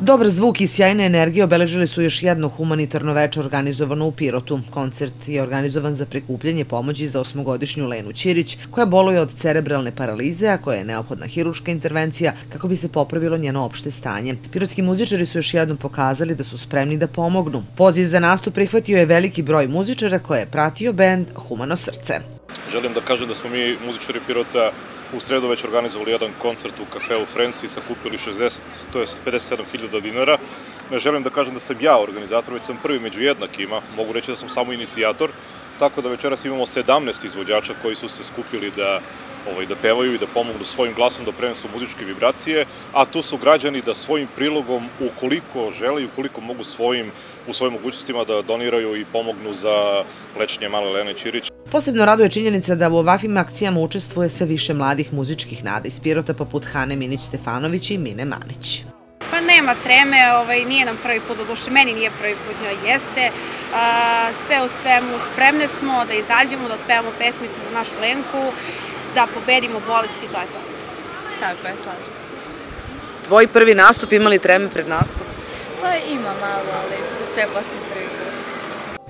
Dobar zvuk i sjajna energija obeležili su još jedno humanitarno veče organizovano u Pirotu. Koncert je organizovan za prikupljanje pomoći za osmogodišnju Lenu Ćirić, koja boluje od cerebralne paralize, a koja je neophodna hiruška intervencija kako bi se popravilo njeno opšte stanje. Pirotski muzičari su još jednom pokazali da su spremni da pomognu. Poziv za nastup prihvatio je veliki broj muzičara koje je pratio bend Humano srce. Želim da kažem da smo mi muzičari Pirota u sredu već organizovali jedan koncert u kafeu Frensi, sakupili 60, to je 57.000 dinara. Ne želim da kažem da sam ja organizator, već sam prvi među jednakima, mogu reći da sam samo inicijator, tako da večeras imamo 17 izvođača koji su se skupili da ovaj, da pevaju i da pomognu svojim glasom da prenesu muzičke vibracije, a tu su građani da svojim prilogom, ukoliko žele i ukoliko mogu svojim, u svojim mogućnostima da doniraju i pomognu za lečenje male Lene Ćirić. Posebno raduje činjenica da u ovakvim akcijama učestvuje sve više mladih muzičkih nada iz Pirota poput Hane Minić-Stefanović i Mine Manić. Pa nema treme, ovaj, nije nam prvi put, doduše meni nije prvi put, njoj jeste. A, sve u svemu spremne smo da izađemo, da otpevamo pesmice za našu Lenku, da pobedimo bolesti, to je to. Tako je, slažem. Tvoj prvi nastup imali treme pred nastup? Pa ima malo, ali za sve posle prvi put.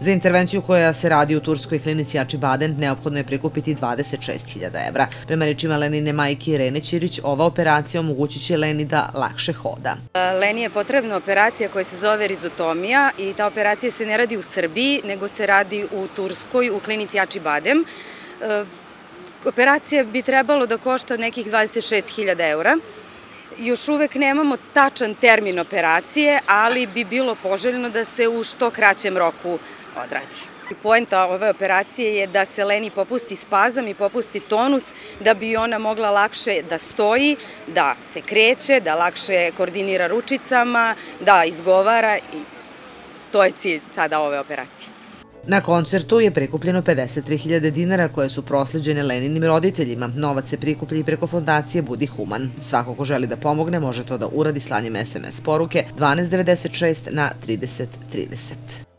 Za intervenciju koja se radi u Turskoj klinici Baden neophodno je prikupiti 26.000 evra. Prema rečima Lenine majke Irene Ćirić, ova operacija omogućit će Leni da lakše hoda. Leni je potrebna operacija koja se zove rizotomija i ta operacija se ne radi u Srbiji, nego se radi u Turskoj, u klinici Badem. Operacija bi trebalo da košta nekih 26.000 eura. Još uvek nemamo tačan termin operacije, ali bi bilo poželjno da se u što kraćem roku odradi. Poenta ove operacije je da se Leni popusti spazam i popusti tonus da bi ona mogla lakše da stoji, da se kreće, da lakše koordinira ručicama, da izgovara i to je cilj sada ove operacije. Na koncertu je prikupljeno 53.000 dinara koje su prosleđene Leninim roditeljima. Novac se prikuplja i preko fondacije Budi Human. Svako ko želi da pomogne može to da uradi slanjem SMS poruke 1296 na 3030.